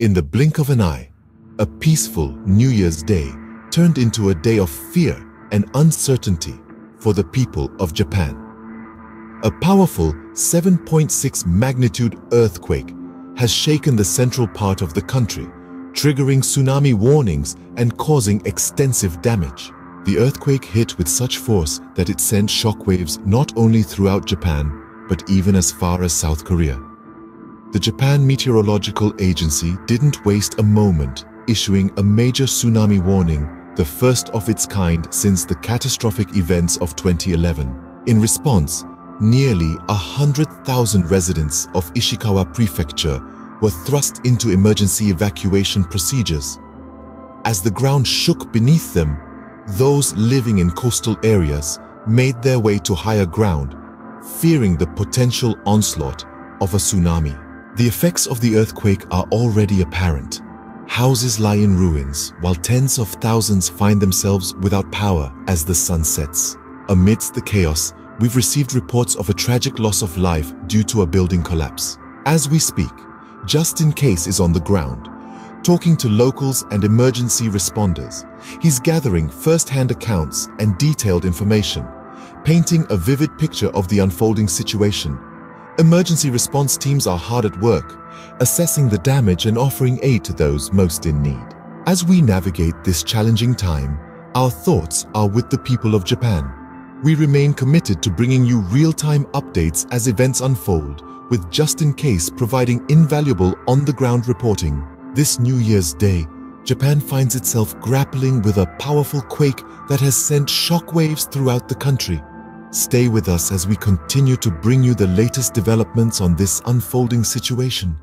In the blink of an eye, a peaceful New Year's Day turned into a day of fear and uncertainty for the people of Japan. A powerful 7.6 magnitude earthquake has shaken the central part of the country, triggering tsunami warnings and causing extensive damage. The earthquake hit with such force that it sent shockwaves not only throughout Japan, but even as far as South Korea. The Japan Meteorological Agency didn't waste a moment issuing a major tsunami warning, the first of its kind since the catastrophic events of 2011. In response, nearly 100,000 residents of Ishikawa Prefecture were thrust into emergency evacuation procedures. As the ground shook beneath them, those living in coastal areas made their way to higher ground, fearing the potential onslaught of a tsunami. The effects of the earthquake are already apparent. Houses lie in ruins, while tens of thousands find themselves without power as the sun sets. Amidst the chaos, we've received reports of a tragic loss of life due to a building collapse. As we speak, Justin Case is on the ground, talking to locals and emergency responders. He's gathering first-hand accounts and detailed information, painting a vivid picture of the unfolding situation. Emergency response teams are hard at work, assessing the damage and offering aid to those most in need. As we navigate this challenging time, our thoughts are with the people of Japan. We remain committed to bringing you real-time updates as events unfold, with Just In Case providing invaluable on-the-ground reporting. This New Year's Day, Japan finds itself grappling with a powerful quake that has sent shockwaves throughout the country. Stay with us as we continue to bring you the latest developments on this unfolding situation.